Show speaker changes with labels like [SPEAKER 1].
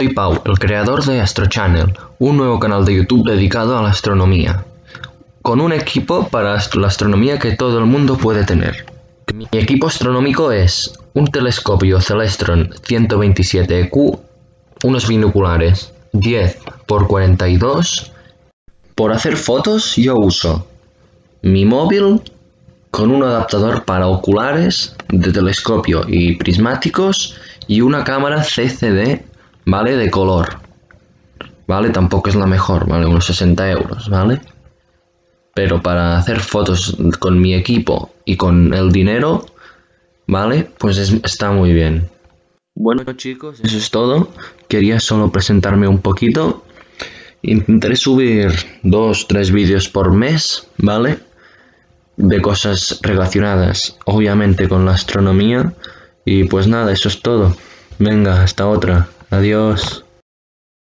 [SPEAKER 1] Soy el creador de Astro Channel, un nuevo canal de YouTube dedicado a la astronomía, con un equipo para la astronomía que todo el mundo puede tener. Mi equipo astronómico es un telescopio Celestron 127Q, unos binoculares 10 x 42. Por hacer fotos yo uso mi móvil con un adaptador para oculares de telescopio y prismáticos y una cámara CCD ¿vale? De color, ¿vale? Tampoco es la mejor, ¿vale? Unos 60 euros, ¿vale? Pero para hacer fotos con mi equipo y con el dinero, ¿vale? Pues está muy bien. Bueno chicos, eso es todo. Quería solo presentarme un poquito. Intentaré subir dos, tres vídeos por mes, ¿vale? De cosas relacionadas, obviamente, con la astronomía. Y pues nada, eso es todo. Venga, hasta otra. Adiós.